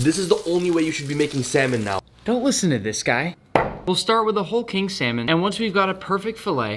This is the only way you should be making salmon now. Don't listen to this guy. We'll start with a whole king salmon, and once we've got a perfect fillet,